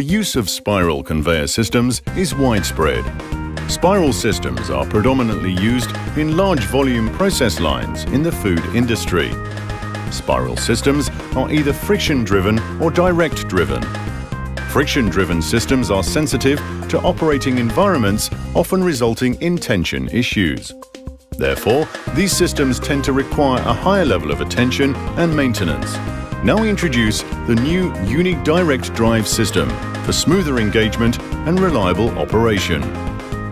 The use of spiral conveyor systems is widespread. Spiral systems are predominantly used in large volume process lines in the food industry. Spiral systems are either friction-driven or direct-driven. Friction-driven systems are sensitive to operating environments, often resulting in tension issues. Therefore, these systems tend to require a higher level of attention and maintenance. Now we introduce the new Uni Direct Drive system for smoother engagement and reliable operation.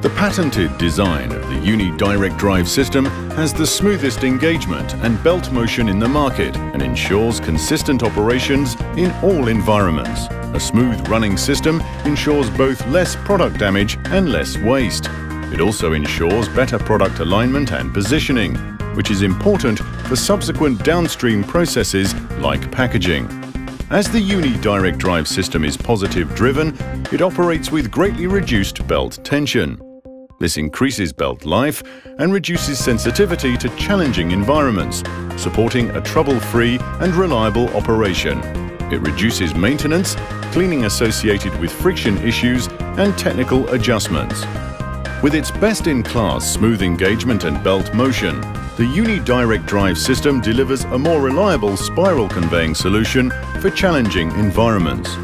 The patented design of the Uni Direct Drive system has the smoothest engagement and belt motion in the market and ensures consistent operations in all environments. A smooth running system ensures both less product damage and less waste. It also ensures better product alignment and positioning, which is important for subsequent downstream processes like packaging. As the Uni direct Drive system is positive driven, it operates with greatly reduced belt tension. This increases belt life and reduces sensitivity to challenging environments, supporting a trouble-free and reliable operation. It reduces maintenance, cleaning associated with friction issues and technical adjustments. With its best-in-class smooth engagement and belt motion, the Uni Direct Drive system delivers a more reliable spiral conveying solution for challenging environments.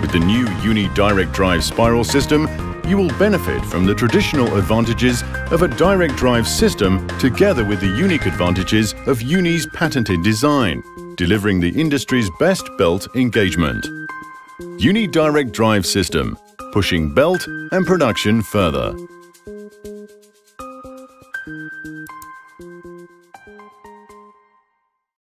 With the new Uni Direct Drive spiral system, you will benefit from the traditional advantages of a direct drive system together with the unique advantages of Uni's patented design, delivering the industry's best belt engagement. Uni Direct Drive System, pushing belt and production further.